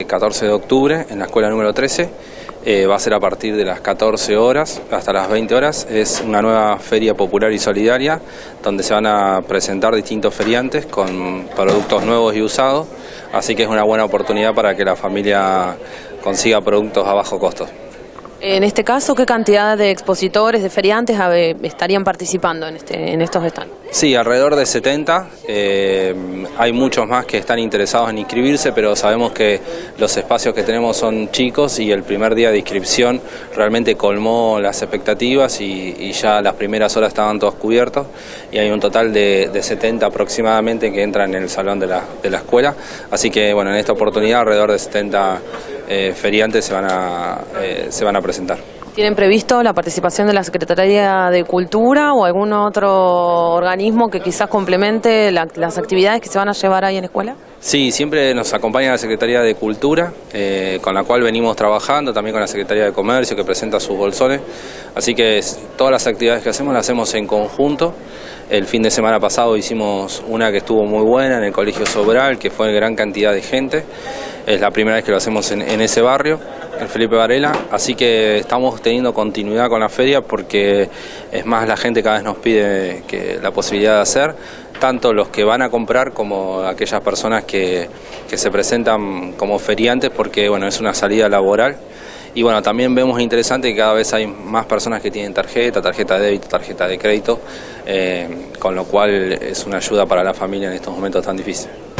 El 14 de octubre en la escuela número 13 eh, va a ser a partir de las 14 horas hasta las 20 horas. Es una nueva feria popular y solidaria donde se van a presentar distintos feriantes con productos nuevos y usados. Así que es una buena oportunidad para que la familia consiga productos a bajo costo. En este caso, ¿qué cantidad de expositores, de feriantes estarían participando en, este, en estos stands? Sí, alrededor de 70. Eh, hay muchos más que están interesados en inscribirse, pero sabemos que los espacios que tenemos son chicos y el primer día de inscripción realmente colmó las expectativas y, ya las primeras horas estaban todos cubiertos y hay un total de, 70 aproximadamente que entran en el salón de la, de la escuela. Así que, bueno, en esta oportunidad alrededor de 70 eh, feriantes se van, a, eh, se van a presentar. ¿Tienen previsto la participación de la Secretaría de Cultura o algún otro organismo que quizás complemente las actividades que se van a llevar ahí en la escuela? Sí, siempre nos acompaña la Secretaría de Cultura, eh, con la cual venimos trabajando, también con la Secretaría de Comercio que presenta sus bolsones. Así que todas las actividades que hacemos las hacemos en conjunto. El fin de semana pasado hicimos una que estuvo muy buena en el Colegio Sobral, que fue gran cantidad de gente. Es la primera vez que lo hacemos en, ese barrio, en Felipe Varela, así que estamos teniendo continuidad con la feria porque es más la gente cada vez nos pide que la posibilidad de hacer, tanto los que van a comprar como aquellas personas que, que se presentan como feriantes porque bueno, es una salida laboral. Y bueno, también vemos interesante que cada vez hay más personas que tienen tarjeta, tarjeta de débito, tarjeta de crédito, eh, con lo cual es una ayuda para la familia en estos momentos tan difíciles.